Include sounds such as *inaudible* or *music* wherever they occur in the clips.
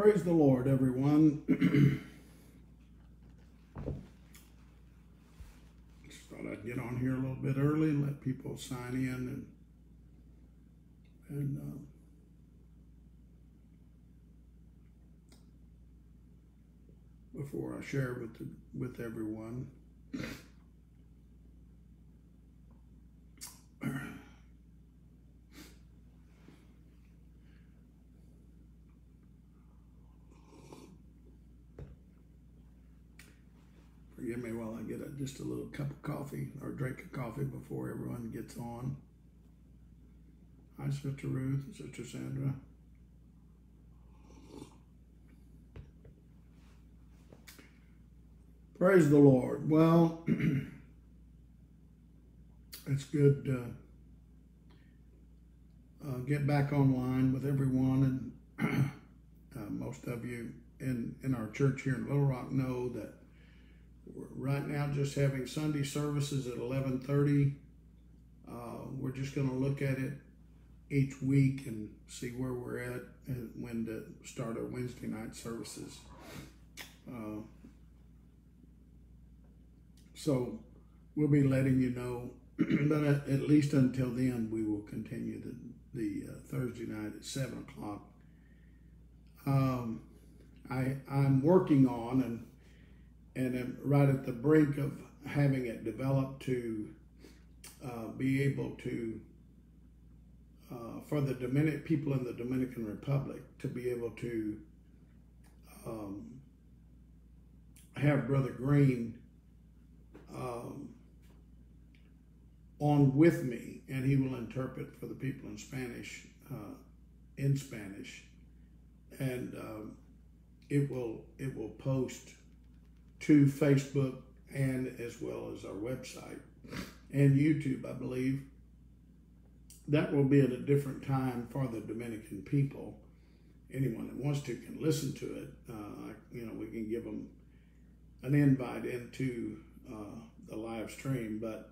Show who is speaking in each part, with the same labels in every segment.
Speaker 1: Praise the Lord, everyone. *clears throat* Just thought I'd get on here a little bit early and let people sign in and and uh, before I share with the, with everyone. *clears throat* Forgive me while I get a, just a little cup of coffee or drink of coffee before everyone gets on. Hi, Sister Ruth, Sister Sandra. Praise the Lord. Well, *clears throat* it's good to uh, get back online with everyone, and *clears throat* uh, most of you in in our church here in Little Rock know that right now just having Sunday services at eleven thirty. Uh, we're just going to look at it each week and see where we're at and when to start our Wednesday night services. Uh, so we'll be letting you know, *clears throat* but at, at, least until then, we will continue the, the uh, Thursday night at 7 o'clock. Um, I, I'm working on and and right at the brink of having it developed to uh, be able to uh, for the Dominican people in the Dominican Republic to be able to um, have Brother Green um, on with me, and he will interpret for the people in Spanish, uh, in Spanish, and um, it will it will post to Facebook and as well as our website and YouTube, I believe. That will be at a different time for the Dominican people. Anyone that wants to can listen to it. Uh, you know, we can give them an invite into uh, the live stream, but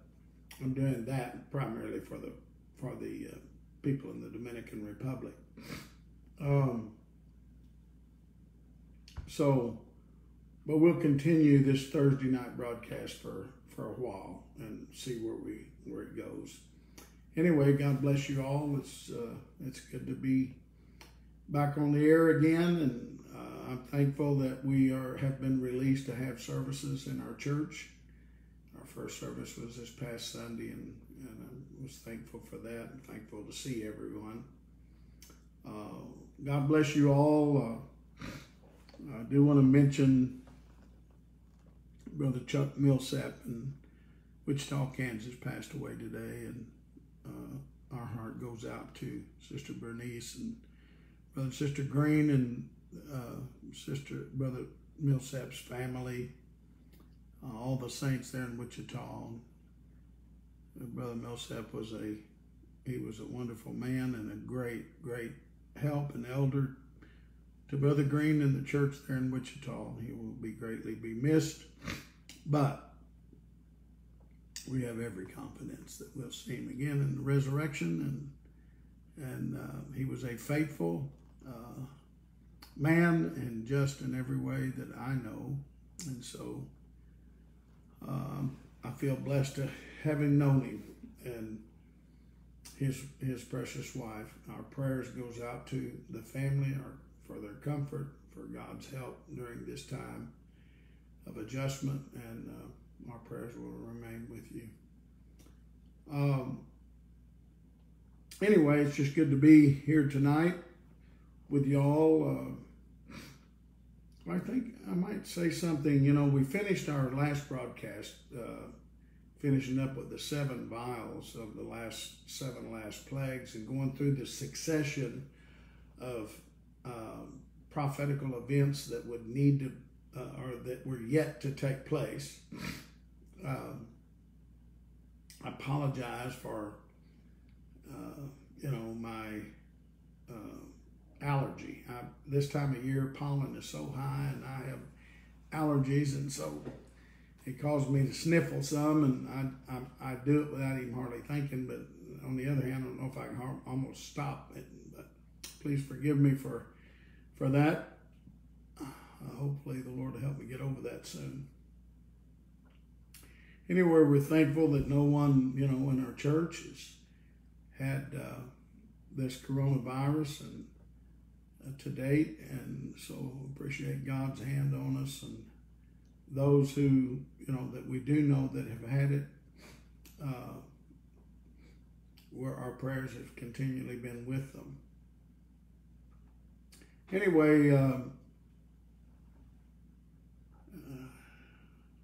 Speaker 1: I'm doing that primarily for the for the uh, people in the Dominican Republic. Um, so but we'll continue this Thursday night broadcast for, for a while and see where we where it goes. Anyway, God bless you all. It's uh, it's good to be back on the air again, and uh, I'm thankful that we are have been released to have services in our church. Our first service was this past Sunday, and, and I was thankful for that and thankful to see everyone. Uh, God bless you all. Uh, I do want to mention Brother Chuck Millsap in Wichita, Kansas, passed away today, and uh, our heart goes out to Sister Bernice and Brother Sister Green and uh, Sister Brother Millsap's family, uh, all the saints there in Wichita. Brother Millsap was a he was a wonderful man and a great great help and elder to Brother Green and the church there in Wichita. He will be greatly be missed. But we have every confidence that we'll see him again in the resurrection, and and uh, he was a faithful uh, man and just in every way that I know, and so um, I feel blessed to having known him and his his precious wife. Our prayers goes out to the family, for their comfort, for God's help during this time of adjustment, and uh, our prayers will remain with you. Um, anyway, it's just good to be here tonight with y'all. Uh, I think I might say something. You know, we finished our last broadcast, uh, finishing up with the seven vials of the last seven last plagues and going through the succession of um, prophetical events that would need to uh, or that were yet to take place. Um, I apologize for, uh, you know, my uh, allergy. I, this time of year, pollen is so high, and I have allergies, and so it caused me to sniffle some, and I, I, I do it without even hardly thinking. But on the other hand, I don't know if I can almost stop it. But please forgive me for for that. Uh, hopefully, the Lord will help me get over that soon. Anyway, we're thankful that no one, you know, in our church has had uh, this coronavirus and uh, to date, and so appreciate God's hand on us and those who, you know, that we do know that have had it. Uh, where our prayers have continually been with them. Anyway, um, uh,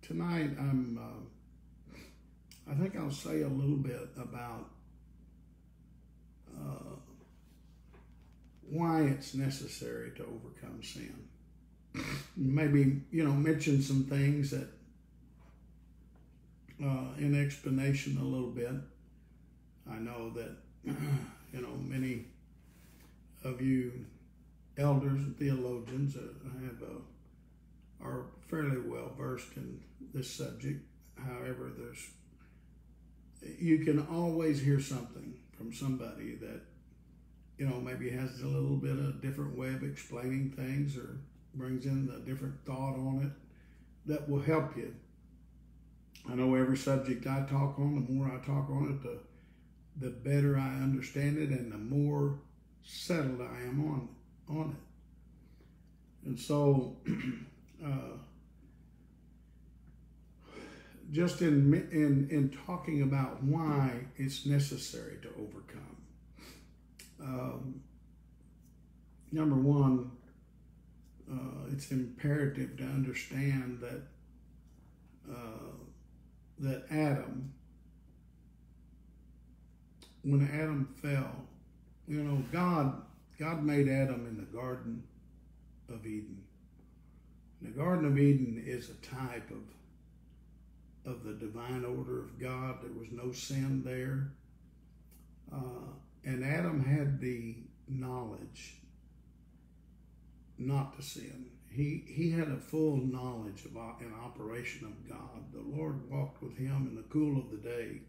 Speaker 1: tonight I'm. Uh, I think I'll say a little bit about uh, why it's necessary to overcome sin. Maybe you know mention some things that uh, in explanation a little bit I know that, *clears throat* you know, many of you elders and theologians have a, are fairly well versed in this subject. However, there's you can always hear something from somebody that you know maybe has a little bit of a different way of explaining things or brings in a different thought on it that will help you. I know every subject I talk on, the more I talk on it, the the better I understand it and the more settled I am on on it. And so, *clears throat* uh, just in in in talking about why it's necessary to overcome. Um, number one, uh, it's imperative to understand that uh, that Adam when Adam fell, you know, God God made Adam in the Garden of Eden. The Garden of Eden is a type of of the divine order of God. There was no sin there, uh, and Adam had the knowledge not to sin. He he had a full knowledge of an operation of God. The Lord walked with him in the cool of the day.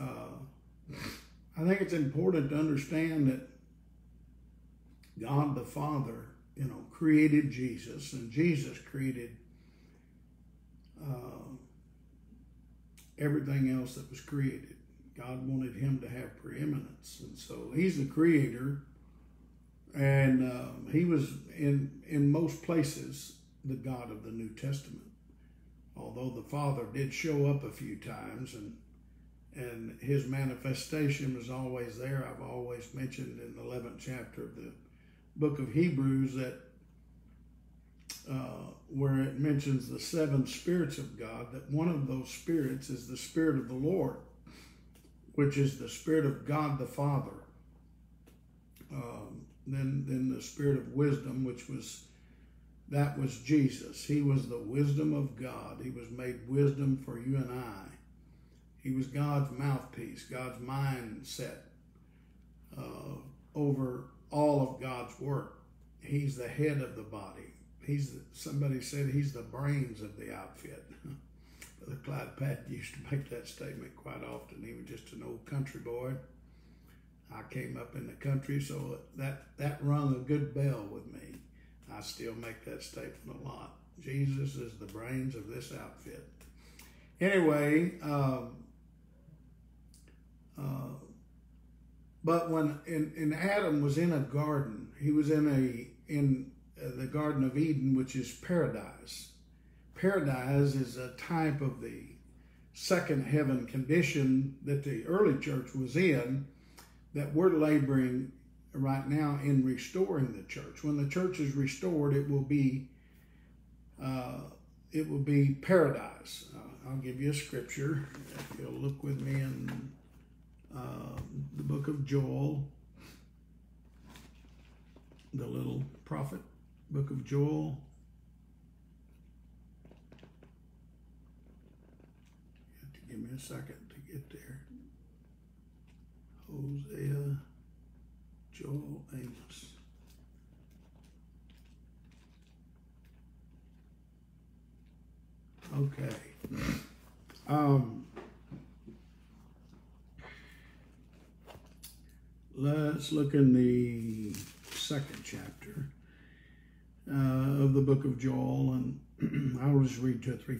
Speaker 1: Uh, I think it's important to understand that God the Father, you know, created Jesus, and Jesus created uh, everything else that was created. God wanted him to have preeminence, and so he's the creator, and uh, he was in in most places the God of the New Testament. Although the Father did show up a few times and and his manifestation was always there. I've always mentioned in the 11th chapter of the book of Hebrews that uh, where it mentions the seven spirits of God, that one of those spirits is the Spirit of the Lord, which is the Spirit of God the Father. Um, then, then the Spirit of wisdom, which was that was Jesus. He was the wisdom of God. He was made wisdom for you and I. He was God's mouthpiece, God's mindset uh, over all of God's work. He's the head of the body. He's somebody said he's the brains of the outfit. *laughs* Brother Clyde used to make that statement quite often. He was just an old country boy. I came up in the country, so that that rung a good bell with me. I still make that statement a lot. Jesus is the brains of this outfit. Anyway, um, uh, but when in, in Adam was in a garden, he was in a in uh, the Garden of Eden, which is paradise. Paradise is a type of the second heaven condition that the early church was in, that we're laboring right now in restoring the church. When the church is restored, it will be uh, it will be paradise. Uh, I'll give you a scripture. If you'll look with me in uh, the book of Joel, the little prophet, book of Joel. To give me a second to get there. Hosea, Joel, Amos. Okay. Um, Let's look in the second chapter. uh, of the book of Joel, and *clears throat* I'll just read two or three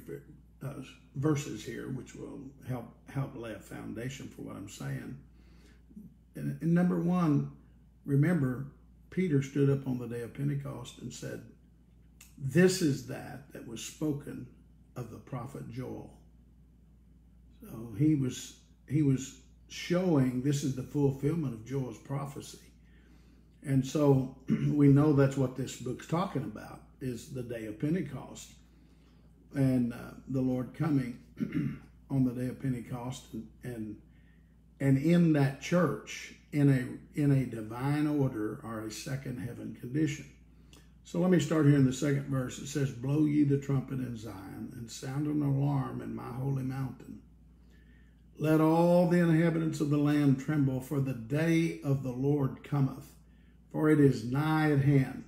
Speaker 1: uh, verses here, which will help help lay a foundation for what I'm saying. And, and number one, remember, Peter stood up on the day of Pentecost and said, "This is that that was spoken of the prophet Joel." So he was he was showing this is the fulfillment of Joel's prophecy. And so *clears throat* we know that's what this book's talking about is the day of Pentecost and uh, the Lord coming *clears throat* on the day of Pentecost and, and and in that church in a in a divine order or a second heaven condition. So let me start here in the second verse. It says, Blow ye the trumpet in Zion, and sound an alarm in my holy mountain. Let all the inhabitants of the land tremble, for the day of the Lord cometh, for it is nigh at hand.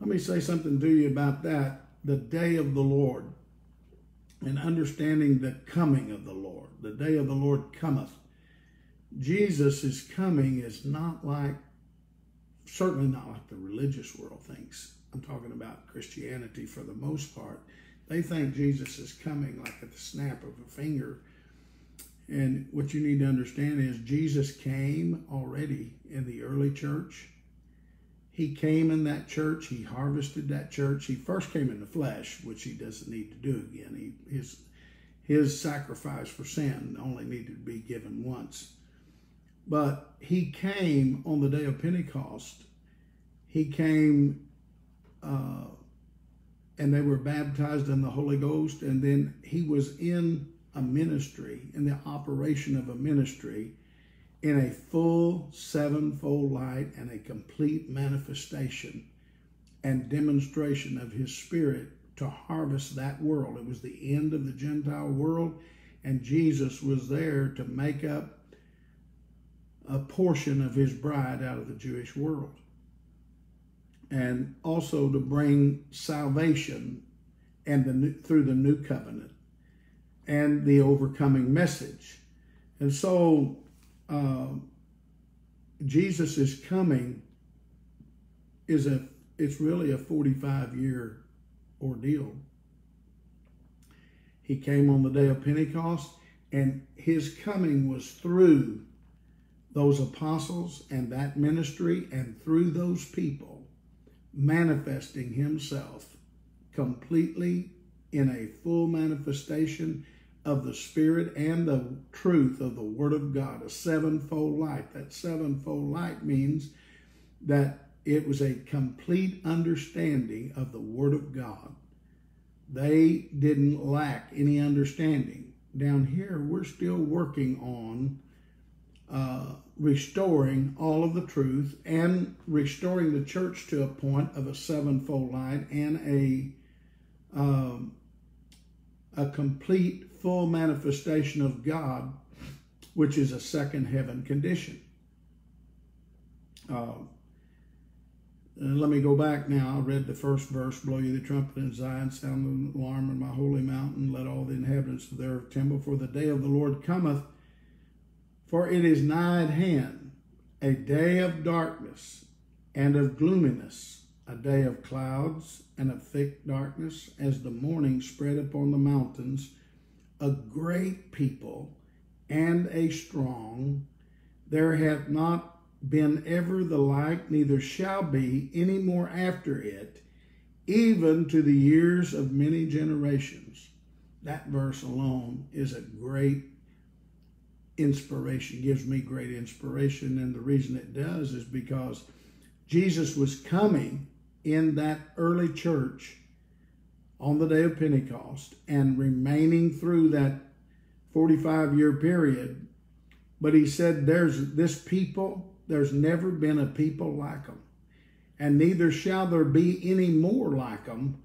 Speaker 1: Let me say something to you about that the day of the Lord and understanding the coming of the Lord. The day of the Lord cometh. Jesus is coming is not like, certainly not like the religious world thinks. I'm talking about Christianity for the most part. They think Jesus is coming like at the snap of a finger and what you need to understand is Jesus came already in the early church. He came in that church. He harvested that church. He first came in the flesh, which he doesn't need to do again. He, his, his sacrifice for sin only needed to be given once. But he came on the day of Pentecost. He came uh, and they were baptized in the Holy Ghost, and then he was in a ministry, in the operation of a ministry, in a full sevenfold light and a complete manifestation and demonstration of his spirit to harvest that world. It was the end of the Gentile world, and Jesus was there to make up a portion of his bride out of the Jewish world. And also to bring salvation and the, through the new covenant and the overcoming message. And so uh, Jesus is coming is a it's really a 45 year ordeal. He came on the day of Pentecost and his coming was through those apostles and that ministry and through those people manifesting himself completely in a full manifestation of the Spirit and the truth of the Word of God, a sevenfold light. That sevenfold light means that it was a complete understanding of the Word of God. They didn't lack any understanding. Down here, we're still working on uh, restoring all of the truth and restoring the church to a point of a sevenfold light and a um, a complete full manifestation of God, which is a second heaven condition. Uh, let me go back now. I read the first verse Blow ye the trumpet in Zion, sound the alarm in my holy mountain, let all the inhabitants of their temple, for the day of the Lord cometh, for it is nigh at hand, a day of darkness and of gloominess, a day of clouds and of thick darkness, as the morning spread upon the mountains a great people and a strong. There hath not been ever the like, neither shall be any more after it, even to the years of many generations. That verse alone is a great inspiration, gives me great inspiration. And the reason it does is because Jesus was coming in that early church on the day of Pentecost and remaining through that 45 year period. But he said, There's this people, there's never been a people like them, and neither shall there be any more like them,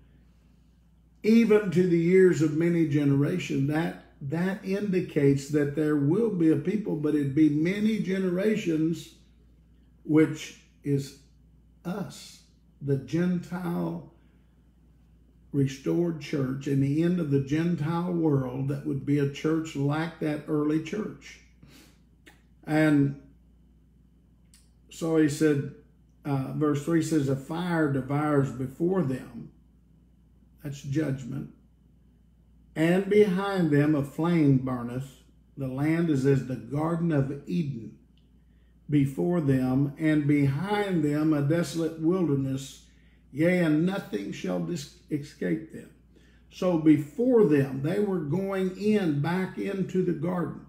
Speaker 1: even to the years of many generations. That that indicates that there will be a people, but it'd be many generations, which is us, the Gentile restored church in the end of the Gentile world that would be a church like that early church. And so he said, uh, verse 3 says, A fire devours before them. That's judgment. And behind them a flame burneth. The land is as the Garden of Eden before them, and behind them a desolate wilderness. Yea, and nothing shall escape them. So before them, they were going in back into the Garden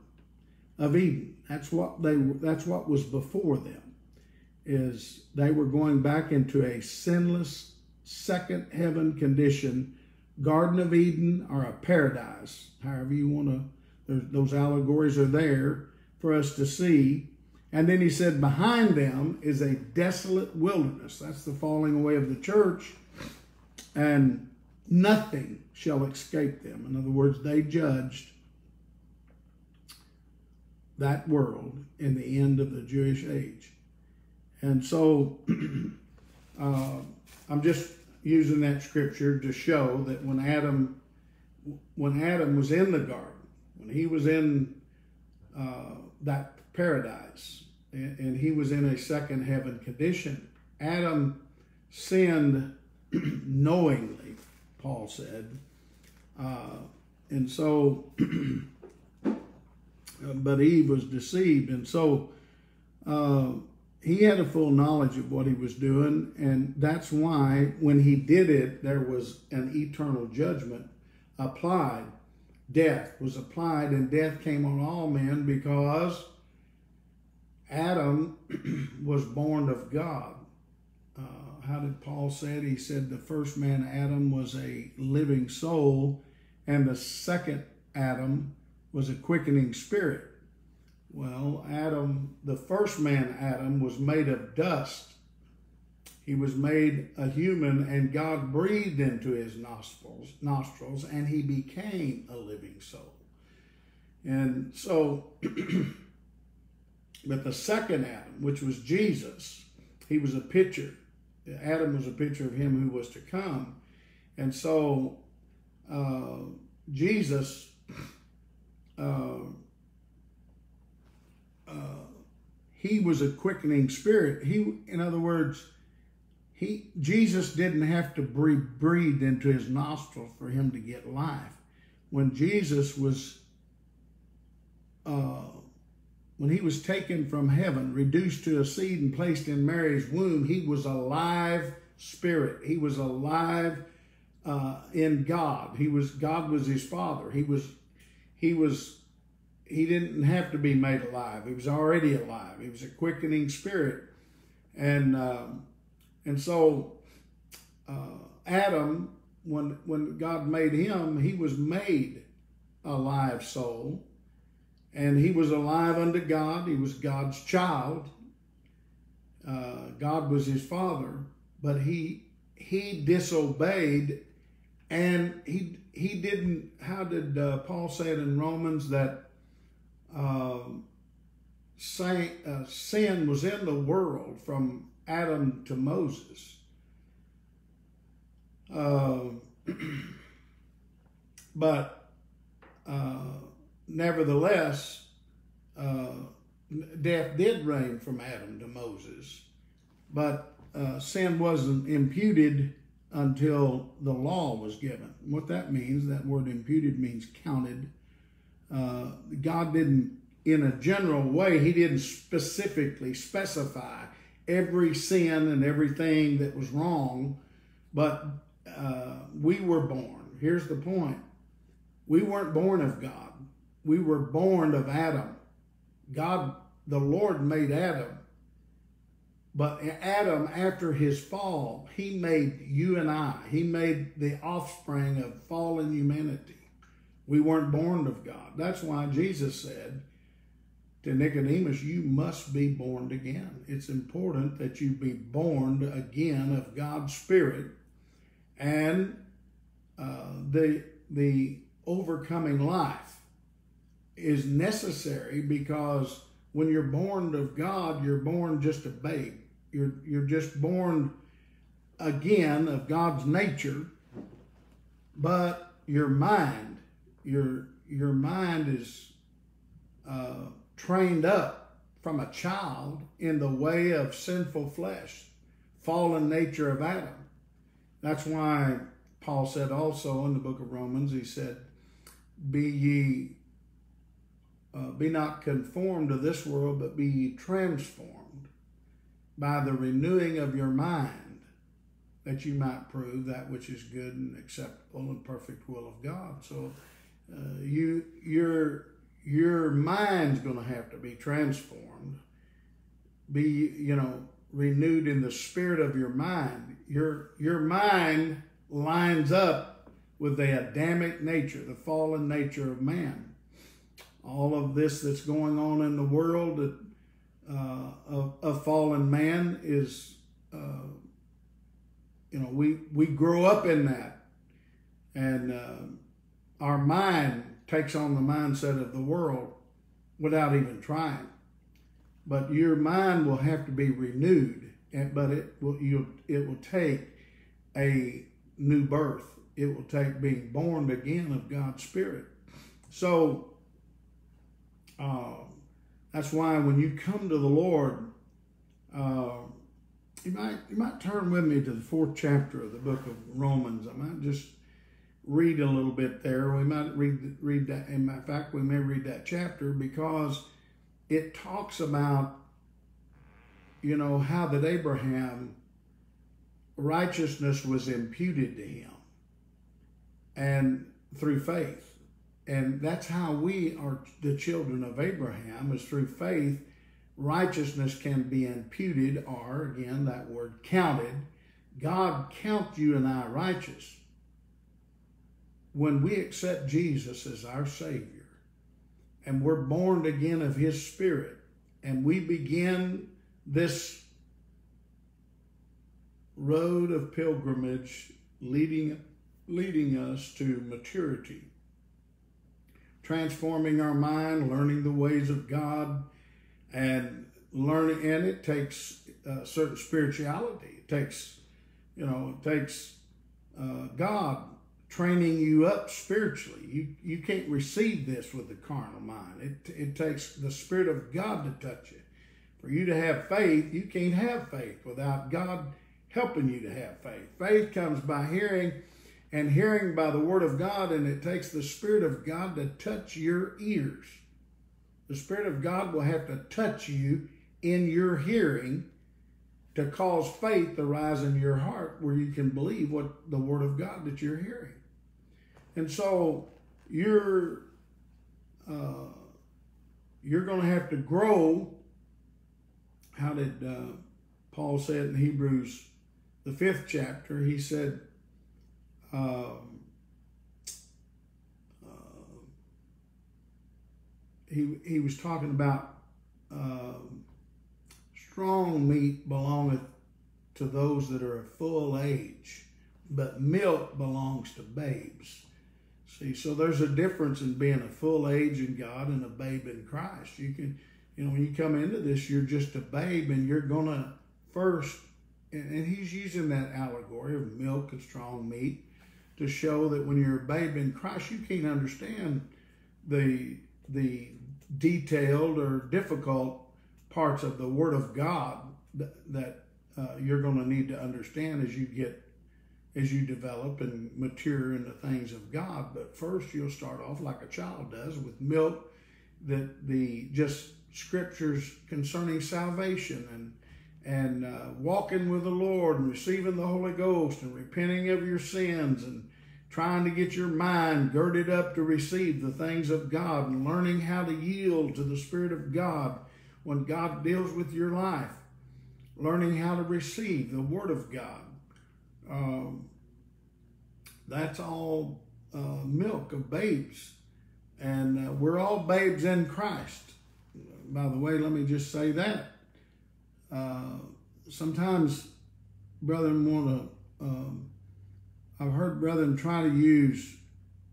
Speaker 1: of Eden. That's what they. That's what was before them. Is they were going back into a sinless second heaven condition, Garden of Eden or a paradise, however you want to. Those allegories are there for us to see. And then he said, behind them is a desolate wilderness. That's the falling away of the church. And nothing shall escape them. In other words, they judged that world in the end of the Jewish age. And so *clears throat* uh, I'm just using that scripture to show that when Adam when Adam was in the garden, when he was in uh, that paradise, and, and he was in a second heaven condition, Adam sinned *clears throat* knowingly, Paul said. Uh, and so *clears throat* but Eve was deceived. And so uh, he had a full knowledge of what he was doing. And that's why when he did it, there was an eternal judgment applied. Death was applied, and death came on all men because Adam *clears throat* was born of God. Uh, how did Paul say it? He said the first man, Adam, was a living soul, and the second Adam was a quickening spirit. Well, Adam, the first man, Adam, was made of dust. He was made a human, and God breathed into his nostrils, nostrils, and he became a living soul. And so, *clears throat* but the second Adam, which was Jesus, he was a picture. Adam was a picture of him who was to come. And so, uh, Jesus uh, uh, he was a quickening spirit. He, in other words, he Jesus didn't have to breathe, breathe into his nostrils for him to get life. When Jesus was, uh, when he was taken from heaven, reduced to a seed and placed in Mary's womb, he was a live spirit. He was alive uh, in God. He was God was his father. He was he was he didn't have to be made alive. He was already alive. He was a quickening spirit, and um, and so uh, Adam, when when God made him, he was made a live soul, and he was alive unto God. He was God's child. Uh, God was his father, but he he disobeyed, and he he didn't, how did uh, Paul say it in Romans that um, sin, uh, sin was in the world from Adam to Moses? Uh, *clears throat* but uh, nevertheless, uh, death did reign from Adam to Moses, but uh, sin wasn't imputed until the law was given. What that means, that word imputed means counted. Uh, God didn't, in a general way, He didn't specifically specify every sin and everything that was wrong, but uh, we were born. Here's the point we weren't born of God, we were born of Adam. God, the Lord, made Adam but Adam, after his fall, he made you and I, he made the offspring of fallen humanity. We weren't born of God. That's why Jesus said to Nicodemus, You must be born again. It's important that you be born again of God's Spirit. And uh, the, the overcoming life is necessary because when you're born of God, you're born just a babe. You're, you're just born again of God's nature, but your mind, your, your mind is uh, trained up from a child in the way of sinful flesh. fallen nature of Adam. That's why Paul said also in the book of Romans, he said, Be ye, uh, be not conformed to this world, but be transformed by the renewing of your mind, that you might prove that which is good and acceptable and perfect will of God. So uh, you your your mind's going to have to be transformed, be you know renewed in the spirit of your mind. Your your mind lines up with the Adamic nature, the fallen nature of man. All of this that's going on in the world that, uh, of, of fallen man is, uh, you know, we, we grow up in that. And uh, our mind takes on the mindset of the world without even trying. But your mind will have to be renewed, and, but it will you it will take a new birth. It will take being born again of God's Spirit. So uh, that's why when you come to the Lord, uh, you might you might turn with me to the fourth chapter of the book of Romans. I might just read a little bit there. We might read read that. In fact, we may read that chapter because it talks about you know how that Abraham righteousness was imputed to him and through faith. And that's how we are the children of Abraham, is through faith. Righteousness can be imputed, or again, that word counted. God count you and I righteous. When we accept Jesus as our Savior and we're born again of His Spirit and we begin this road of pilgrimage leading, leading us to maturity. Transforming our mind, learning the ways of God, and learning, and it takes uh, certain spirituality. It takes, you know, it takes uh, God training you up spiritually. You you can't receive this with the carnal mind. It it takes the Spirit of God to touch you. For you to have faith, you can't have faith without God helping you to have faith. Faith comes by hearing, and hearing by the Word of God, and it takes the Spirit of God to touch your ears. The Spirit of God will have to touch you in your hearing to cause faith to rise in your heart where you can believe what the Word of God that you're hearing. And so you're uh, you're going to have to grow. How did uh, Paul say it in Hebrews the fifth chapter, he said, um, uh, he, he was talking about uh, strong meat belongeth to those that are of full age, but milk belongs to babes. See, so there's a difference in being a full age in God and a babe in Christ. You can, you know, when you come into this, you're just a babe and you're going to first and, and he's using that allegory of milk and strong meat to show that when you're a babe in Christ, you can't understand the the detailed or difficult parts of the Word of God that, that uh, you're going to need to understand as you get as you develop and mature in the things of God. But first, you'll start off like a child does with milk, that the just scriptures concerning salvation and and uh, walking with the Lord and receiving the Holy Ghost and repenting of your sins and trying to get your mind girded up to receive the things of God and learning how to yield to the Spirit of God when God deals with your life, learning how to receive the Word of God. Um, that's all uh, milk of babes. And uh, we're all babes in Christ. By the way, let me just say that uh, sometimes brethren want to, um, I've heard brethren try to use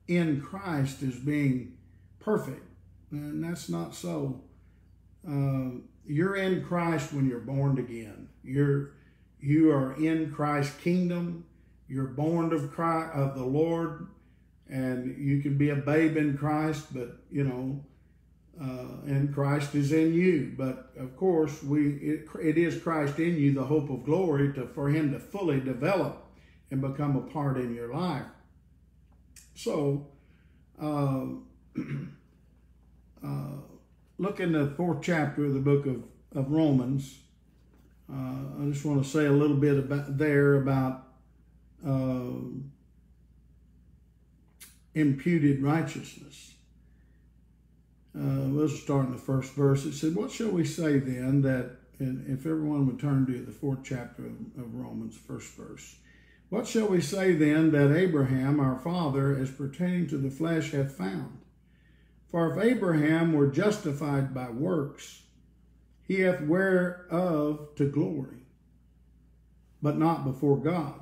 Speaker 1: in Christ as being perfect, and that's not so. Uh, you're in Christ when you're born again. You're you are in Christ's kingdom. You're born of Christ of the Lord, and you can be a babe in Christ. But you know, uh, and Christ is in you. But of course, we it, it is Christ in you, the hope of glory, to for Him to fully develop and become a part in your life. So, uh, *clears throat* uh, look in the fourth chapter of the book of, of Romans. Uh, I just want to say a little bit about there about uh, imputed righteousness. Uh, let's start in the first verse. It said, What shall we say then that, and if everyone would turn to the fourth chapter of, of Romans, first verse. What shall we say then that Abraham, our father, as pertaining to the flesh, hath found? For if Abraham were justified by works, he hath whereof to glory, but not before God.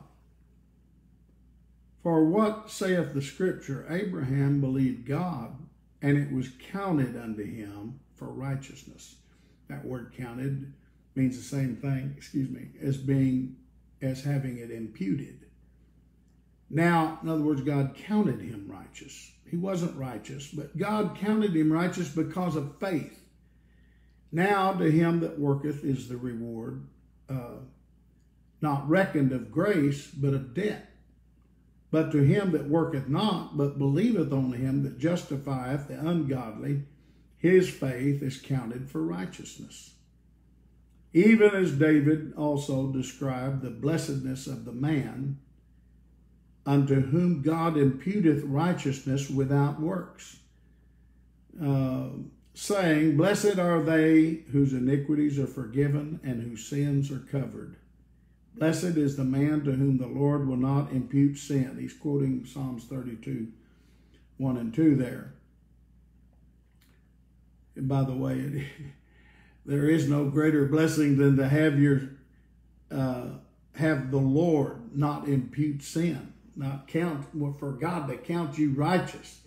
Speaker 1: For what saith the Scripture? Abraham believed God, and it was counted unto him for righteousness. That word counted means the same thing, excuse me, as being as having it imputed. Now, in other words, God counted him righteous. He wasn't righteous, but God counted him righteous because of faith. Now to him that worketh is the reward, uh, not reckoned of grace, but of debt. But to him that worketh not, but believeth on him that justifieth the ungodly, his faith is counted for righteousness. Even as David also described the blessedness of the man unto whom God imputeth righteousness without works, uh, saying, Blessed are they whose iniquities are forgiven and whose sins are covered. Blessed is the man to whom the Lord will not impute sin. He's quoting Psalms 32, 1 and 2 there. And by the way, *laughs* there is no greater blessing than to have your uh, have the Lord not impute sin, not count for God to count you righteous.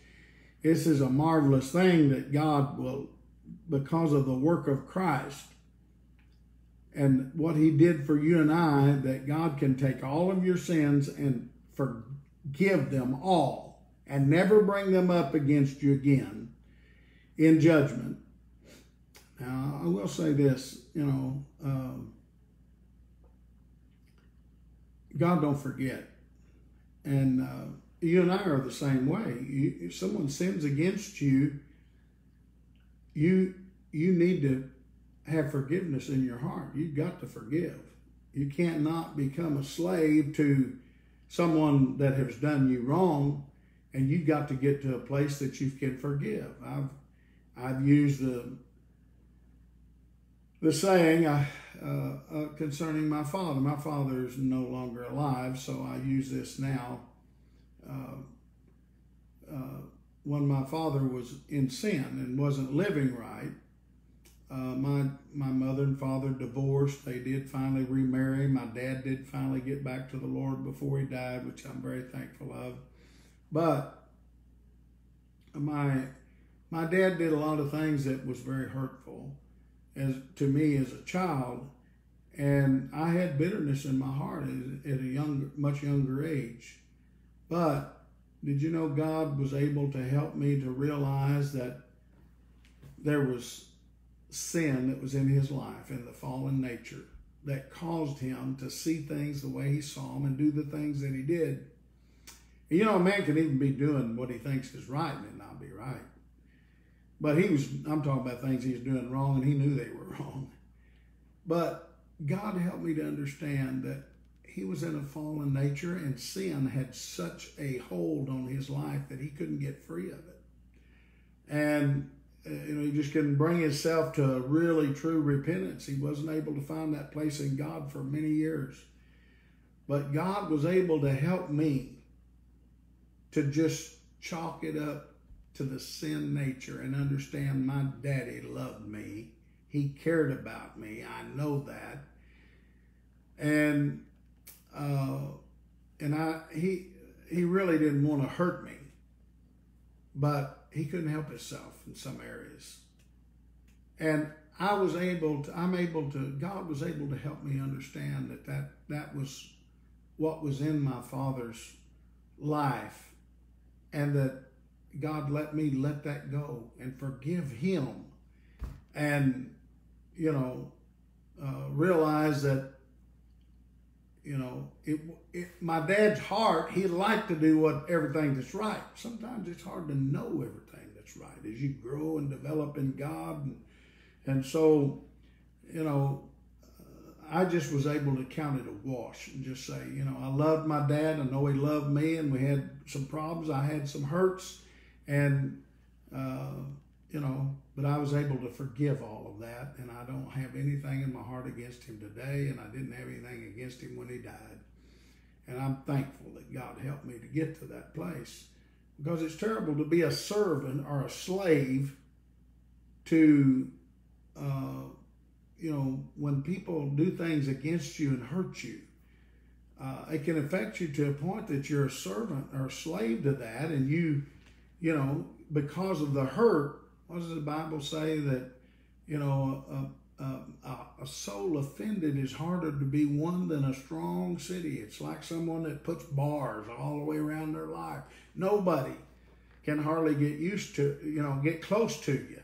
Speaker 1: This is a marvelous thing that God will, because of the work of Christ, and what he did for you and I, that God can take all of your sins and forgive them all and never bring them up against you again in judgment. Now, I will say this, you know, uh, God don't forget. And uh, you and I are the same way. You, if someone sins against you, you you need to have forgiveness in your heart. You've got to forgive. You can't not become a slave to someone that has done you wrong, and you've got to get to a place that you can forgive. I've I've used the the saying uh, uh, concerning my father. My father is no longer alive, so I use this now. Uh, uh, when my father was in sin and wasn't living right, uh, my my mother and father divorced. They did finally remarry. My dad did finally get back to the Lord before he died, which I'm very thankful of. But my my dad did a lot of things that was very hurtful as to me as a child, and I had bitterness in my heart at a young, much younger age. But did you know God was able to help me to realize that there was sin that was in his life and the fallen nature that caused him to see things the way he saw them and do the things that he did. You know, a man can even be doing what he thinks is right and not be right. But he was, I'm talking about things he was doing wrong and he knew they were *laughs* wrong. But God helped me to understand that he was in a fallen nature and sin had such a hold on his life that he couldn't get free of it. And uh, you know, he just couldn't bring himself to really true repentance. He wasn't able to find that place in God for many years. But God was able to help me to just chalk it up to the sin nature and understand my daddy loved me. He cared about me. I know that. And uh, and I he he really didn't want to hurt me. But he couldn't help himself in some areas. And I was able to, I'm able to, God was able to help me understand that that, that was what was in my father's life and that God let me let that go and forgive him, and you know, uh, realize that you know, it, it, my dad's heart, he'd like to do what everything that's right. Sometimes it's hard to know everything that's right as you grow and develop in God. And, and so, you know, uh, I just was able to count it a wash and just say, you know, I loved my dad. I know he loved me, and we had some problems. I had some hurts, and uh, you know, but I was able to forgive all of that, and I don't have anything in my heart against him today, and I didn't have anything against him when he died. And I'm thankful that God helped me to get to that place because it's terrible to be a servant or a slave to, uh, you know, when people do things against you and hurt you. Uh, it can affect you to a point that you're a servant or a slave to that, and you, you know, because of the hurt, what does the Bible say that, you know, a, a, a, soul offended is harder to be won than a strong city. It's like someone that puts bars all the way around their life. Nobody can hardly get used to, you know, get close to you.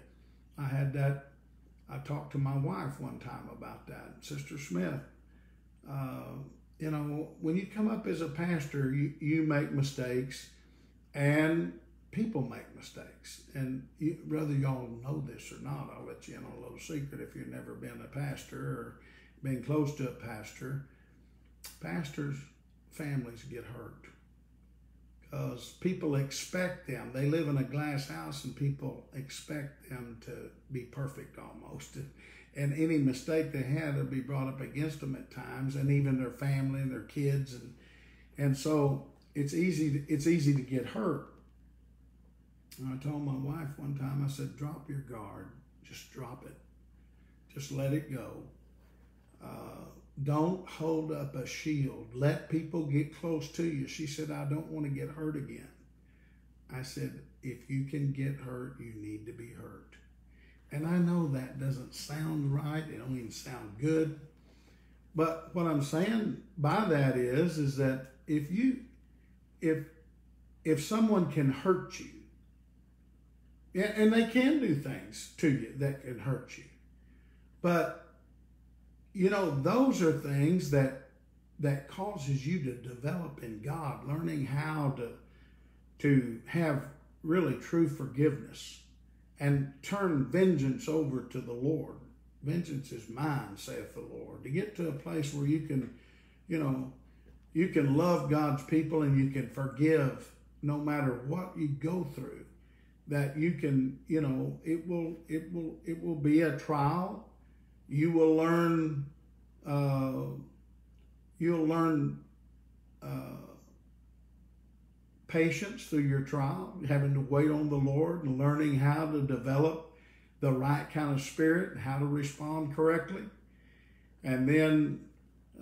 Speaker 1: I had that, I talked to my wife one time about that, Sister Smith. Uh, you know, when you come up as a pastor, you, you make mistakes and people make mistakes. And you, whether y'all know this or not, I'll let you in on a little secret if you've never been a pastor or been close to a pastor. Pastors' families get hurt because people expect them. They live in a glass house and people expect them to be perfect almost. And any mistake they had would be brought up against them at times, and even their family and their kids. And, and so it's easy, it's easy to get hurt. And I told my wife one time, I said, drop your guard. Just drop it. Just let it go. Uh, don't hold up a shield. Let people get close to you. She said, I don't want to get hurt again. I said, if you can get hurt, you need to be hurt. And I know that doesn't sound right. It don't even sound good. But what I'm saying by that is, is that if you, if, if someone can hurt you, and they can do things to you that can hurt you. But you know, those are things that that causes you to develop in God, learning how to to have really true forgiveness and turn vengeance over to the Lord. Vengeance is mine, saith the Lord. To get to a place where you can, you know, you can love God's people and you can forgive no matter what you go through that you can, you know, it will, it will, it will be a trial. You will learn, uh, you'll learn uh, patience through your trial, having to wait on the Lord and learning how to develop the right kind of spirit and how to respond correctly. And then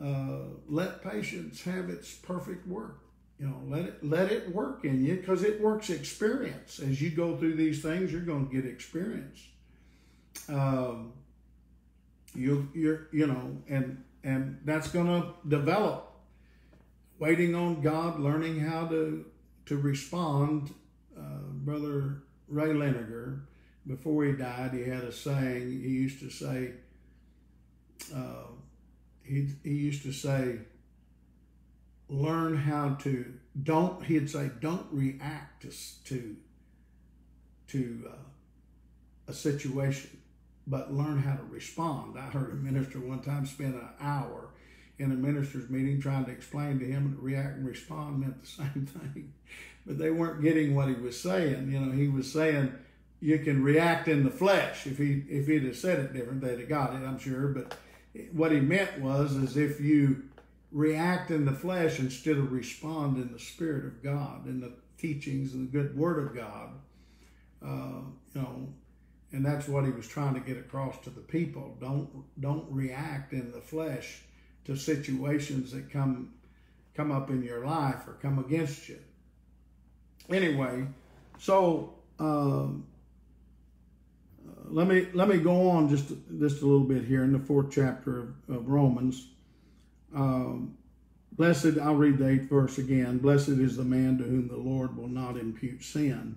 Speaker 1: uh, let patience have its perfect work you know let it let it work in you because it works experience. As you go through these things you're going to get experience. Um, you you're you know and and that's going to develop. Waiting on god learning how to to respond uh, brother ray Leniger, before he died he had a saying he used to say uh, he, he used to say learn how to don't he'd say don't react to to, to uh, a situation but learn how to respond. I heard a minister one time spend an hour in a minister's meeting trying to explain to him that react and respond meant the *laughs* same thing. But they weren't getting what he was saying. You know he was saying you can react in the flesh. If he if he'd have said it different they'd have got it i'm sure. But what he meant was as if you react in the flesh instead of respond in the Spirit of God, in the teachings and the good Word of God. Uh, you know, and that's what he was trying to get across to the people. Don't don't react in the flesh to situations that come come up in your life or come against you. Anyway, so um, let me let me go on just just a little bit here in the fourth chapter of, of Romans. Um, blessed, I'll read the eighth verse again. Blessed is the man to whom the Lord will not impute sin.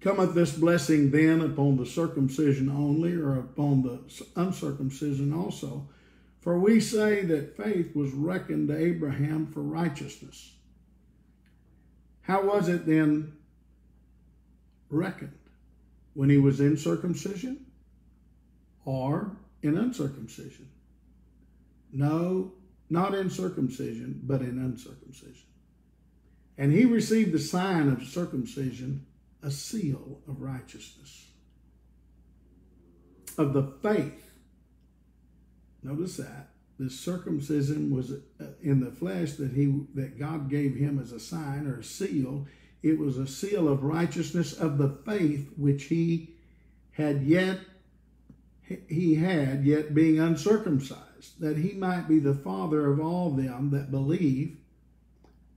Speaker 1: Cometh this blessing then upon the circumcision only, or upon the uncircumcision also? For we say that faith was reckoned to Abraham for righteousness. How was it then reckoned? When he was in circumcision or in uncircumcision? No, not in circumcision, but in uncircumcision. And he received the sign of circumcision, a seal of righteousness, of the faith. Notice that the circumcision was uh, in the flesh that he that God gave him as a sign or a seal. It was a seal of righteousness of the faith which he had yet he had yet being uncircumcised, that he might be the father of all them that believe,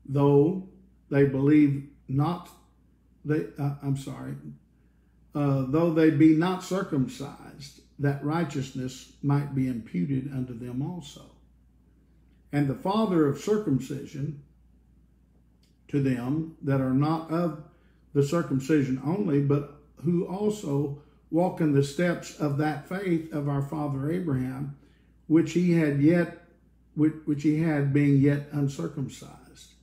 Speaker 1: though they believe not. They uh, I'm sorry, uh, though they be not circumcised that righteousness might be imputed unto them also. And the father of circumcision to them that are not of the circumcision only, but who also walk in the steps of that faith of our father Abraham, which he had yet which he had being yet uncircumcised.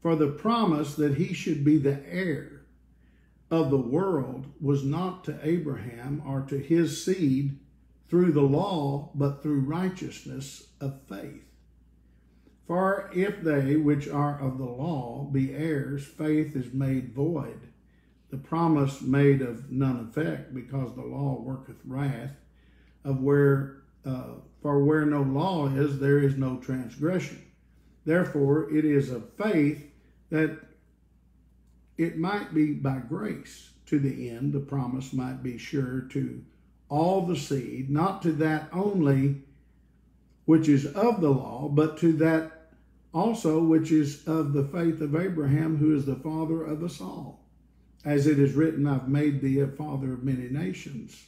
Speaker 1: For the promise that he should be the heir of the world was not to Abraham or to his seed through the law, but through righteousness of faith. For if they which are of the law be heirs, faith is made void, the promise made of none effect, because the law worketh wrath. Of where, uh, for where no law is, there is no transgression. Therefore, it is of faith that it might be by grace to the end the promise might be sure to all the seed, not to that only which is of the law, but to that also which is of the faith of Abraham, who is the father of us all. As it is written, I've made thee a father of many nations.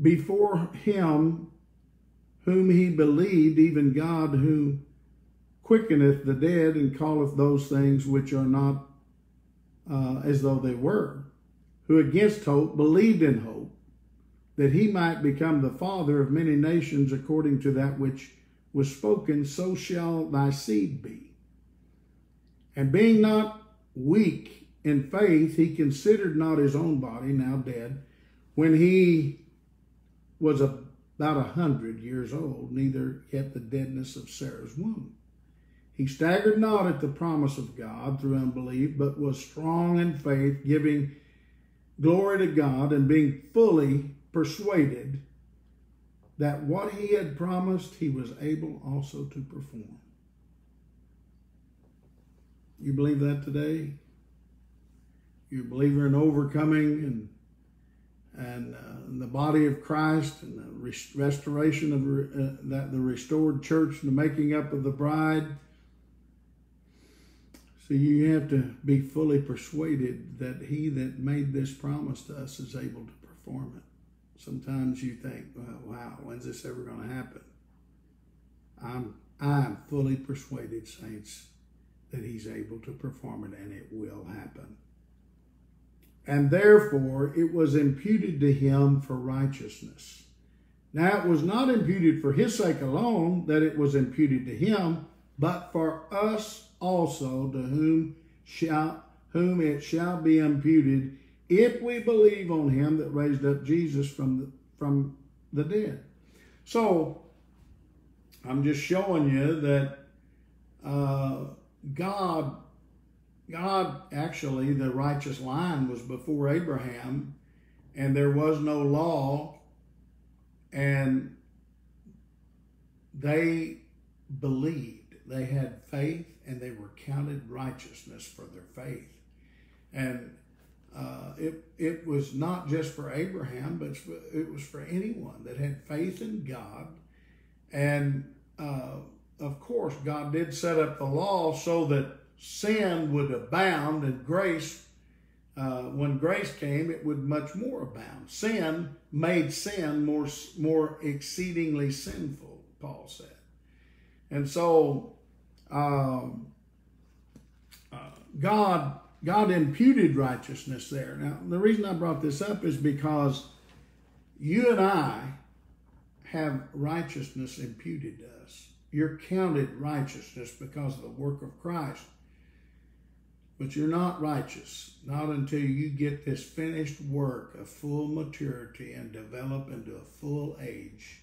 Speaker 1: Before him whom he believed, even God who quickeneth the dead and calleth those things which are not uh, as though they were, who against hope believed in hope, that he might become the father of many nations according to that which was spoken, so shall thy seed be. And being not weak in faith, he considered not his own body, now dead, when he was about a hundred years old, neither yet the deadness of Sarah's womb. He staggered not at the promise of God through unbelief, but was strong in faith, giving glory to God and being fully persuaded that what he had promised he was able also to perform. You believe that today? You believer in overcoming and and uh, the body of Christ and the rest- restoration of uh, that the restored church and the making up of the bride so you have to be fully persuaded that he that made this promise to us is able to perform it. Sometimes you think, well, wow, when's this ever going to happen? I'm I'm fully persuaded, saints, that he's able to perform it and it will happen. And therefore it was imputed to him for righteousness. Now it was not imputed for his sake alone that it was imputed to him, but for us also to whom shall whom it shall be imputed if we believe on him that raised up Jesus from the, from the dead. So I'm just showing you that uh, God, God actually, the righteous line was before Abraham, and there was no law, and they believed. They had faith and they were counted righteousness for their faith. And uh, it, it was not just for Abraham, but it was for anyone that had faith in God. And uh, of course, God did set up the law so that sin would abound and grace, uh, when grace came, it would much more abound. Sin made sin more, more exceedingly sinful, Paul said. And so um, uh, God God imputed righteousness there. Now, the reason I brought this up is because you and I have righteousness imputed to us. You're counted righteousness because of the work of Christ. But you're not righteous, not until you get this finished work of full maturity and develop into a full age.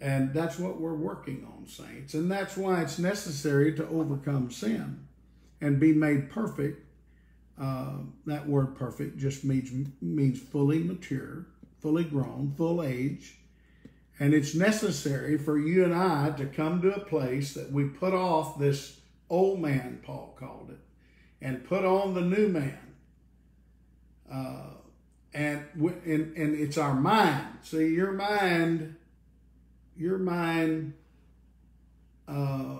Speaker 1: And that's what we're working on, saints. And that's why it's necessary to overcome sin and be made perfect. Uh, that word perfect just means, means fully mature, fully grown, full age. And it's necessary for you and I to come to a place that we put off this old man, Paul called it, and put on the new man. Uh, and, and, and it's our mind. See, your mind, your mind, uh,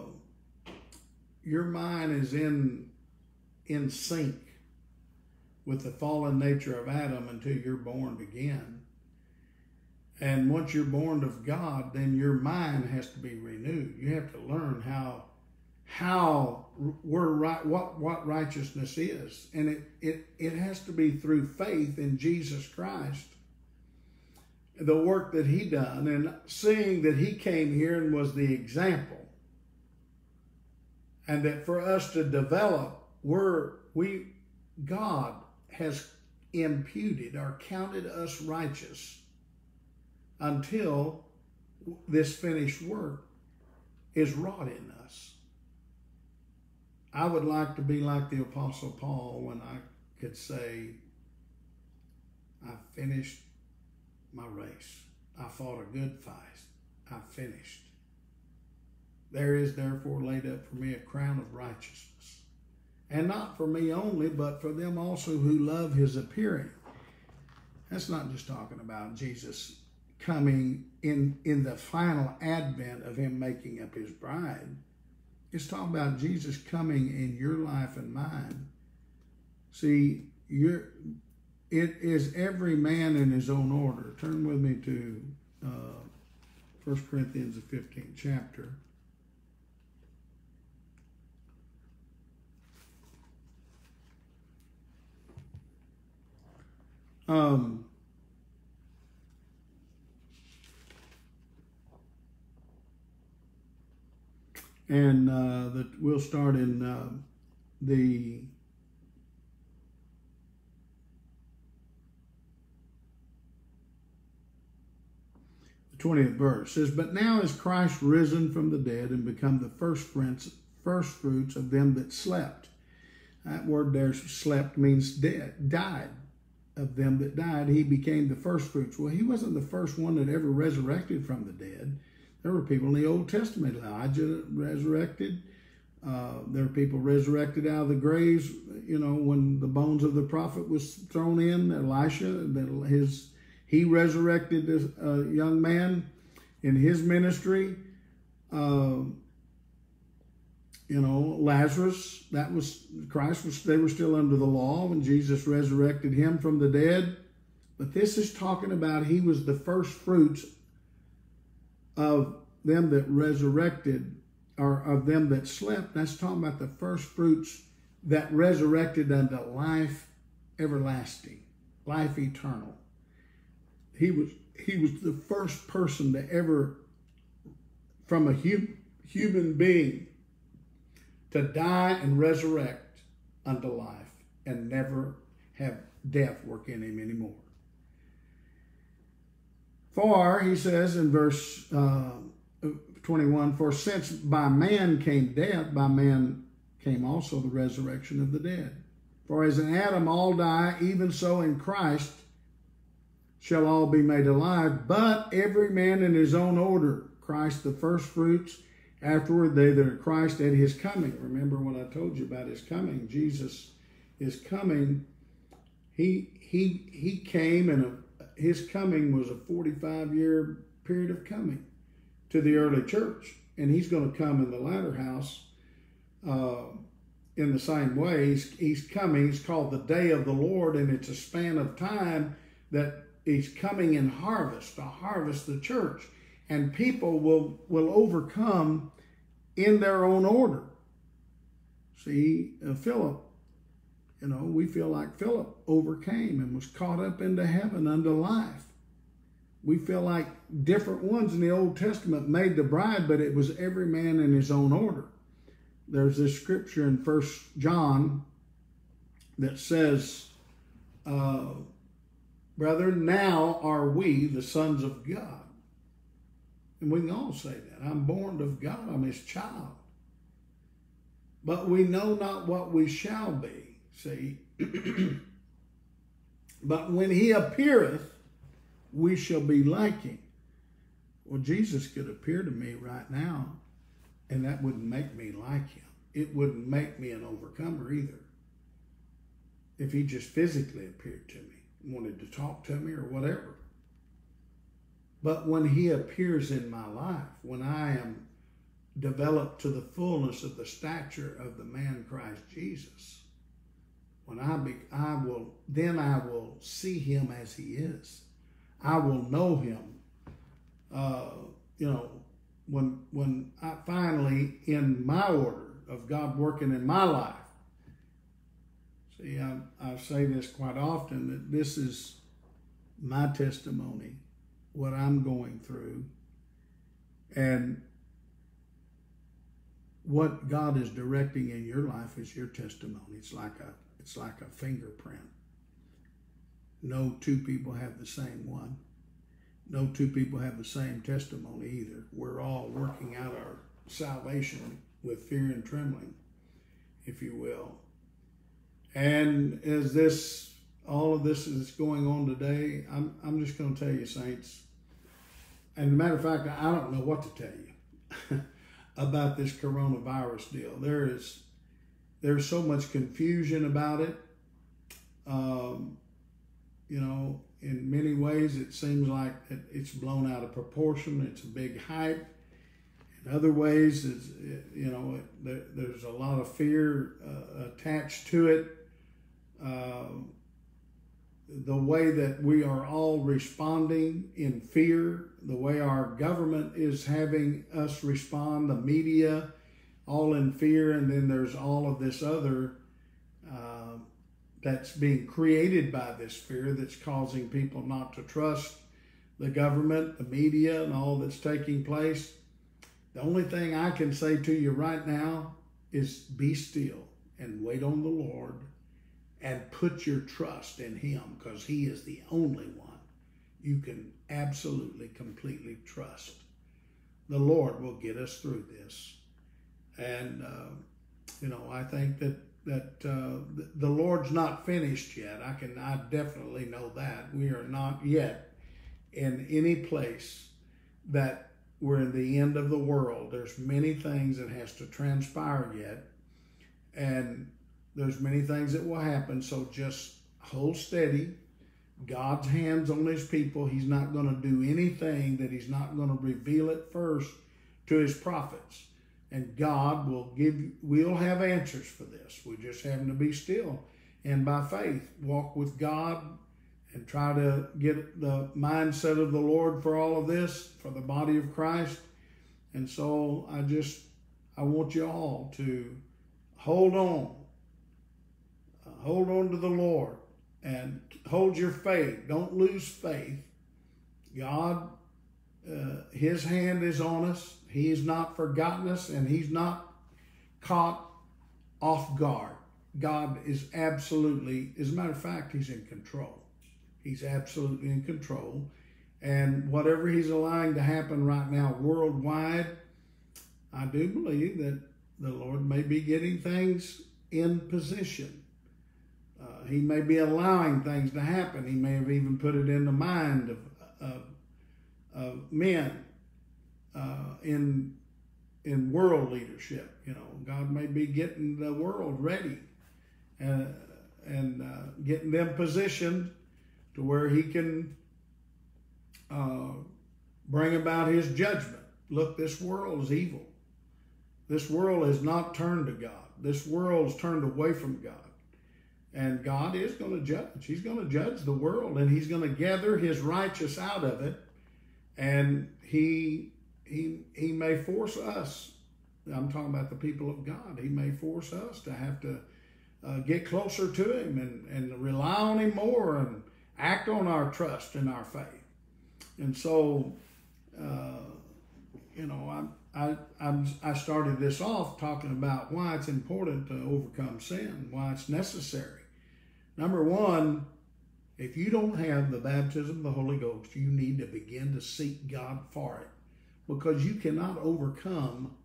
Speaker 1: your mind is in, in sync with the fallen nature of Adam until you're born again. And once you're born of God, then your mind has to be renewed. You have to learn how how we're right what what righteousness is. And it it, it has to be through faith in Jesus Christ. The work that he done and seeing that he came here and was the example. And that for us to develop, we're we God has imputed or counted us righteous until this finished work is wrought in us. I would like to be like the Apostle Paul when I could say, I finished my race. I fought a good fight. I finished. There is therefore laid up for me a crown of righteousness. And not for me only, but for them also who love his appearing. That's not just talking about Jesus coming in in the final advent of him making up his bride. It's talking about Jesus coming in your life and mine. See, you're it is every man in his own order. Turn with me to uh, 1 Corinthians, the 15th chapter. Um, and uh, that we'll start in uh, the twentieth verse says, "But now is Christ risen from the dead and become the first fruits, first fruits of them that slept." That word there, "slept," means dead, died. Of them that died, he became the first fruits. Well, he wasn't the first one that ever resurrected from the dead. There were people in the Old Testament. Elijah resurrected. Uh, there are people resurrected out of the graves. You know, when the bones of the prophet was thrown in, Elisha, his he resurrected a young man in his ministry. Uh, you know, Lazarus, that was Christ was they were still under the law when Jesus resurrected him from the dead. But this is talking about he was the first fruits of them that resurrected or of them that slept. That's talking about the first fruits that resurrected unto life everlasting, life eternal. He was he was the first person to ever, from a hum, human being, to die and resurrect unto life and never have death work in him anymore. For, he says in verse uh, 21, for since by man came death, by man came also the resurrection of the dead. For as in Adam all die, even so in Christ shall all be made alive, but every man in his own order. Christ the first fruits, afterward they that are Christ at his coming. Remember what I told you about his coming, Jesus is coming. He he he came and a his coming was a 45 year period of coming to the early church. And he's going to come in the latter house uh, in the same way. He's, he's coming. He's called the day of the Lord, and it's a span of time that he's coming in harvest to harvest the church. And people will, will overcome in their own order. See, uh, Philip You know, we feel like Philip overcame and was caught up into heaven unto life. We feel like different ones in the Old Testament made the bride, but it was every man in his own order. There's this scripture in First John that says, uh, Brethren, now are we the sons of God. And we can all say that. I'm born of God, I'm his child. But we know not what we shall be. See? but when he appeareth, we shall be like him. Well, Jesus could appear to me right now, and that wouldn't make me like him. It wouldn't make me an overcomer either. If he just physically appeared to me, wanted to talk to me or whatever. But when he appears in my life, when I am developed to the fullness of the stature of the man Christ Jesus, when I be, I will, then I will see him as he is. I will know him. Uh, you know, when when I finally in my order of God working in my life. See, I, I say this quite often that this is my testimony, what I'm going through, and what God is directing in your life is your testimony. It's like a it's like a fingerprint. No two people have the same one. No two people have the same testimony either. We're all working out our salvation with fear and trembling, if you will. And as this, all of this is going on today, I'm, I'm just going to tell you, saints, and matter of fact, I don't know what to tell you *laughs* about this coronavirus deal. There is, there's so much confusion about it. Um, you know, in many ways, it seems like it's blown out of proportion. It's a big hype. In other ways, it's, you know, there, there's a lot of fear uh, attached to it. Uh, the way that we are all responding in fear, the way our government is having us respond, the media, all in fear, and then there's all of this other uh, that's being created by this fear that's causing people not to trust the government, the media, and all that's taking place. The only thing I can say to you right now is be still and wait on the Lord and put your trust in Him because He is the only one you can absolutely, completely trust. The Lord will get us through this. And, uh, you know, I think that that uh, the Lord's not finished yet. I can I definitely know that we are not yet in any place that we're in the end of the world. There's many things that has to transpire yet, and there's many things that will happen. So just hold steady. God's hands on His people. He's not going to do anything that He's not going to reveal it first to His prophets and God will give we'll have answers for this. We just have to be still and by faith walk with God and try to get the mindset of the Lord for all of this for the body of Christ. And so I just I want you all to hold on. Uh, hold on to the Lord and hold your faith. Don't lose faith. God uh, his hand is on us. He's not forgotten us and he's not caught off guard. God is absolutely, as a matter of fact, he's in control. He's absolutely in control. And whatever he's allowing to happen right now worldwide, I do believe that the Lord may be getting things in position. Uh, he may be allowing things to happen. He may have even put it in the mind of, of of men uh, in in world leadership. You know, God may be getting the world ready and and uh, getting them positioned to where He can uh, bring about His judgment. Look, this world is evil. This world has not turned to God. This world has turned away from God. And God is going to judge. He's going to judge the world and He's going to gather His righteous out of it and he he he may force us i'm talking about the people of god he may force us to have to uh, get closer to Him and, and rely on Him more and act on our trust and our faith. And so, uh, you know, I, I, I started this off talking about why it's important to overcome sin, why it's necessary. Number one, if you don't have the baptism of the Holy Ghost, you need to begin to seek God for it because you cannot overcome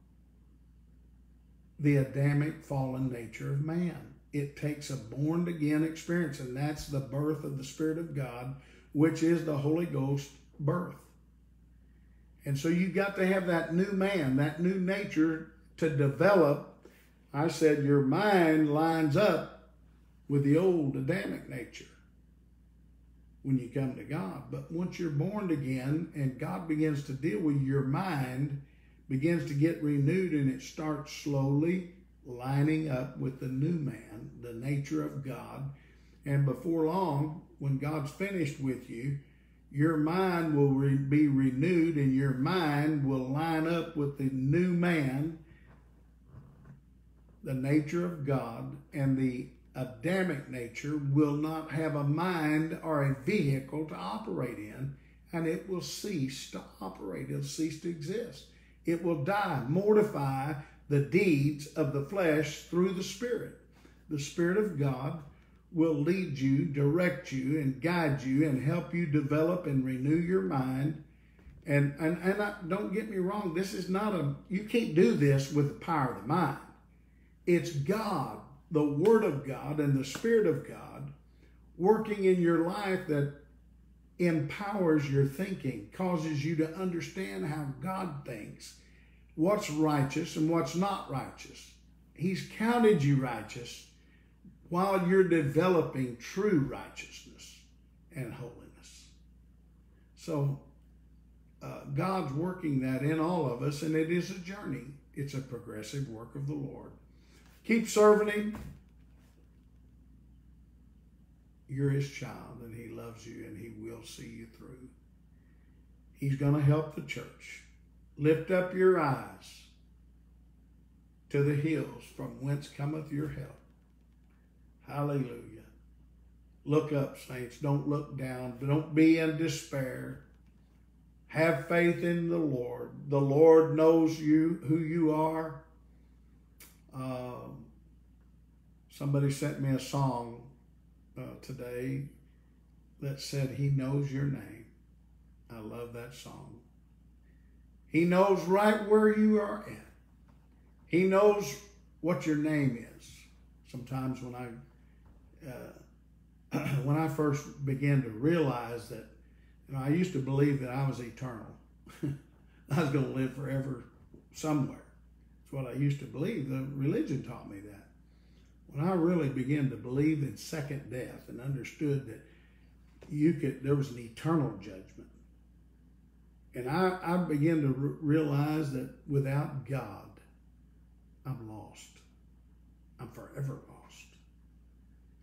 Speaker 1: the Adamic fallen nature of man. It takes a born again experience, and that's the birth of the Spirit of God, which is the Holy Ghost birth. And so you've got to have that new man, that new nature to develop. I said your mind lines up with the old Adamic nature when you come to God. But once you're born again and God begins to deal with your mind, begins to get renewed and it starts slowly lining up with the new man, the nature of God. And before long, when God's finished with you, your mind will re- be renewed and your mind will line up with the new man, the nature of God, and the Adamic nature will not have a mind or a vehicle to operate in, and it will cease to operate. It'll cease to exist. It will die, mortify the deeds of the flesh through the Spirit. The Spirit of God will lead you, direct you, and guide you, and help you develop and renew your mind. And and and I, don't get me wrong, this is not a you can't do this with the power of the mind. It's God the Word of God and the Spirit of God working in your life that empowers your thinking, causes you to understand how God thinks, what's righteous and what's not righteous. He's counted you righteous while you're developing true righteousness and holiness. So, uh, God's working that in all of us, and it is a journey. It's a progressive work of the Lord. Keep serving Him. You're His child, and He loves you, and He will see you through. He's going to help the church. Lift up your eyes to the hills from whence cometh your help. Hallelujah. Look up, saints. Don't look down. Don't be in despair. Have faith in the Lord. The Lord knows you who you are. Um, somebody sent me a song uh, today that said, He knows your name. I love that song. He knows right where you are at. He knows what your name is. Sometimes when I uh, *clears throat* when I first began to realize that, you know, I used to believe that I was eternal. *laughs* I was going to live forever somewhere what I used to believe. The religion taught me that. When I really began to believe in second death and understood that you could, there was an eternal judgment. And I, I began to re- realize that without God, I'm lost. I'm forever lost.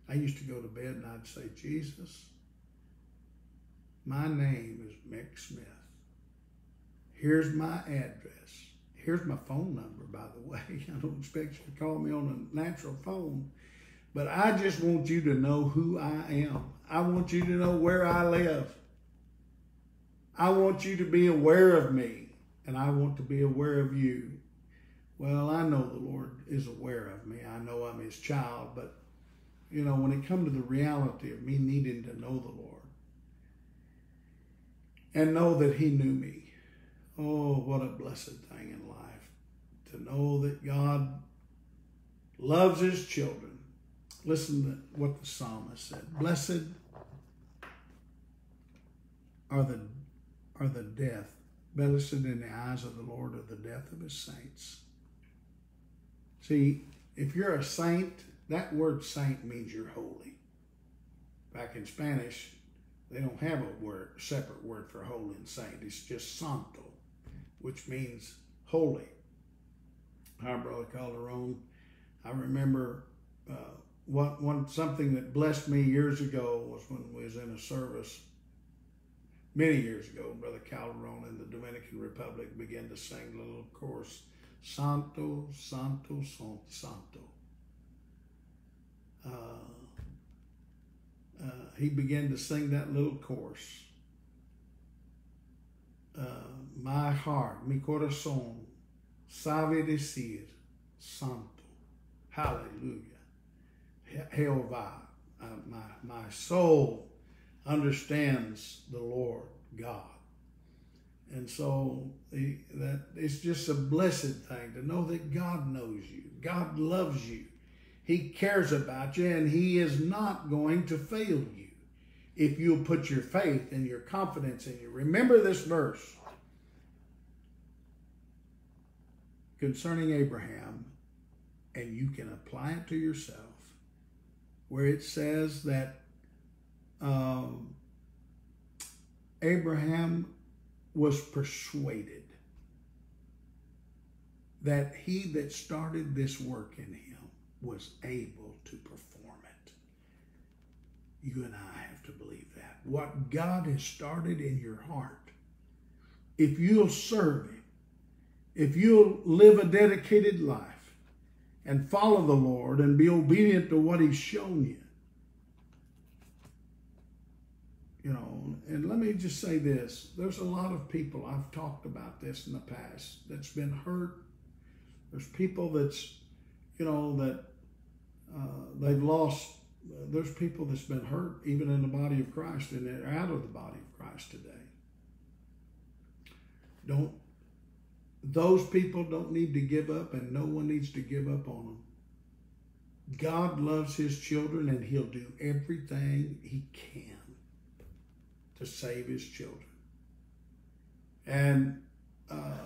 Speaker 1: I used to go to bed and I'd say, Jesus, my name is Mick Smith. Here's my address. Here's my phone number, by the way. *laughs* I don't expect you to call me on a natural phone, but I just want you to know who I am. I want you to know where I live. I want you to be aware of me, and I want to be aware of you. Well, I know the Lord is aware of me. I know I'm His child, but you know, when it comes to the reality of me needing to know the Lord and know that He knew me, oh, what a blessed thing in life to know that God loves his children. Listen to what the psalmist said. Blessed are the are the death. Blessed in the eyes of the Lord are the death of his saints. See, if you're a saint, that word saint means you're holy. Back in Spanish, they don't have a word, separate word for holy and saint. It's just santo, which means holy. Our brother Calderon. I remember uh, what one something that blessed me years ago was when we was in a service many years ago. Brother Calderon in the Dominican Republic began to sing a little chorus, Santo, Santo, Santo. uh, uh, he began to sing that little chorus. Uh, my heart, mi corazón, sabe decir santo. Hallelujah. Jehovah, uh, my, my soul understands the Lord God. And so the, that it's just a blessed thing to know that God knows you. God loves you. He cares about you and he is not going to fail you if you'll put your faith and your confidence in you. Remember this verse concerning Abraham and you can apply it to yourself where it says that um, Abraham was persuaded that he that started this work in him was able to perform. You and I have to believe that. What God has started in your heart, if you'll serve him, if you'll live a dedicated life and follow the Lord and be obedient to what he's shown you, you know, and let me just say this there's a lot of people, I've talked about this in the past, that's been hurt. There's people that's, you know, that uh, they've lost, there's people that's been hurt even in the body of Christ and they're out of the body of Christ today. Don't, those people don't need to give up and no one needs to give up on them. God loves his children and he'll do everything he can to save his children. And uh,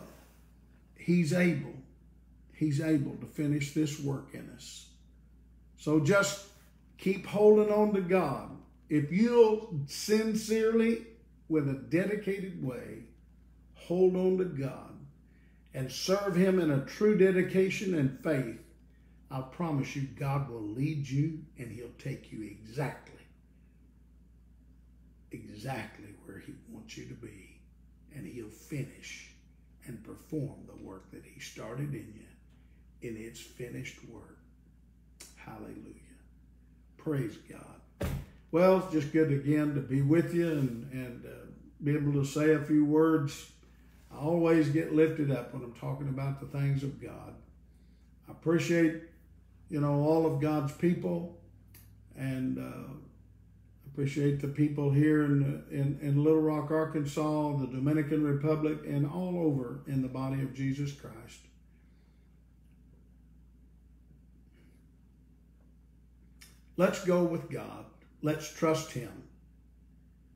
Speaker 1: he's able, he's able to finish this work in us. So just keep holding on to God. If you'll sincerely, with a dedicated way, hold on to God and serve Him in a true dedication and faith, I promise you, God will lead you and He'll take you exactly exactly where He wants you to be, and He'll finish and perform the work that He started in you in its finished work. Hallelujah. Praise God. Well, it's just good again to be with you and, and uh, be able to say a few words. I always get lifted up when I'm talking about the things of God. I appreciate, you know, all of God's people and uh, Appreciate the people here in, in, in Little Rock, Arkansas, the Dominican Republic, and all over in the body of Jesus Christ. Let's go with God. Let's trust Him.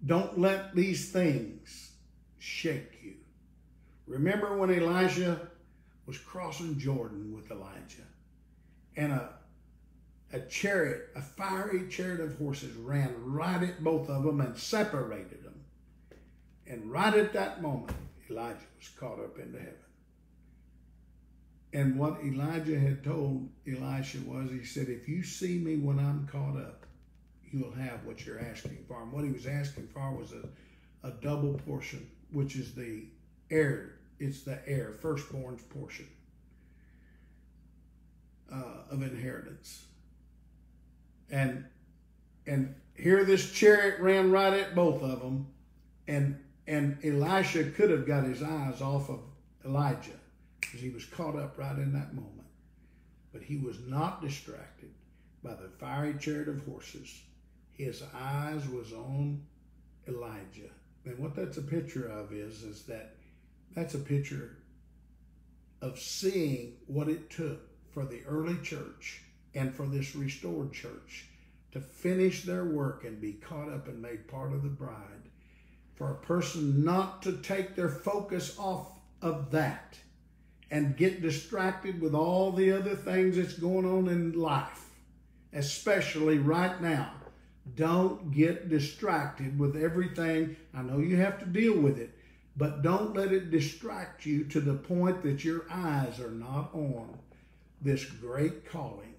Speaker 1: Don't let these things shake you. Remember when Elijah was crossing Jordan with Elijah and a a chariot, a fiery chariot of horses ran right at both of them and separated them. And right at that moment, Elijah was caught up into heaven. And what Elijah had told Elisha was, he said, if you see me when I'm caught up, you will have what you're asking for. And what he was asking for was a, a double portion, which is the heir. It's the heir, firstborn's portion uh, of inheritance and and here this chariot ran right at both of them and and elisha could have got his eyes off of elijah because he was caught up right in that moment. But he was not distracted by the fiery chariot of horses. His eyes was on elijah. And what that's a picture of is is that that's a picture of seeing what it took for the early church and for this restored church to finish their work and be caught up and made part of the bride. For a person not to take their focus off of that and get distracted with all the other things that's going on in life, especially right now. Don't get distracted with everything. I know you have to deal with it, but don't let it distract you to the point that your eyes are not on this great calling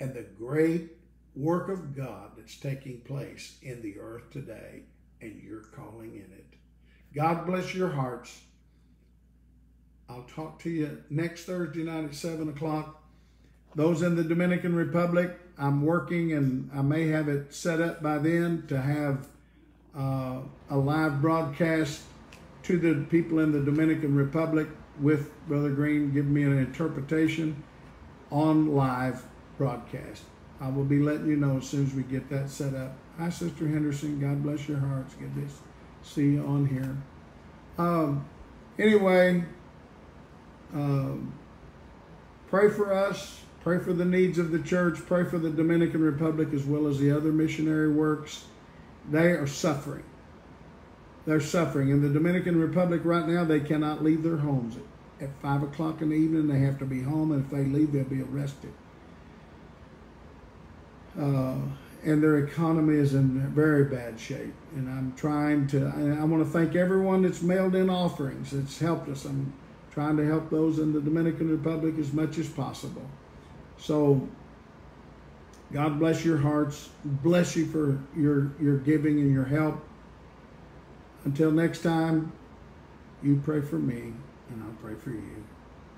Speaker 1: and the great work of God that's taking place in the earth today, and you're calling in it. God bless your hearts. I'll talk to you next Thursday night at 7 o'clock. those in the Dominican Republic, I'm working and I may have it set up by then to have uh, a live broadcast to the people in the Dominican Republic with Brother Green giving me an interpretation on live broadcast. I will be letting you know as soon as we get that set up. Hi, Sister Henderson. God bless your hearts. Good to see you on here. Um, anyway, um, pray for us. Pray for the needs of the church. Pray for the Dominican Republic as well as the other missionary works. They are suffering. They're suffering. In the Dominican Republic right now, they cannot leave their homes. At 5 o'clock in the evening, they have to be home, and if they leave, they'll be arrested. Uh, and their economy is in very bad shape. And I'm trying to, I want to thank everyone that's mailed in offerings. It's helped us. I'm trying to help those in the Dominican Republic as much as possible. So, God bless your hearts. Bless you for your, your giving and your help. Until next time, you pray for me and I'll pray for you.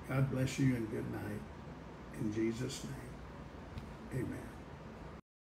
Speaker 1: God bless you and good night. In Jesus' name, amen.